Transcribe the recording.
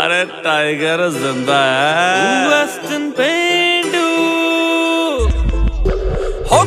अरे टाइगर ज़िंदा है। वेस्टर्न पेंडू ਹੋ